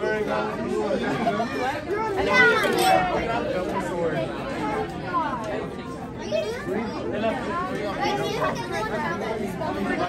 names, like strawberry. Joe?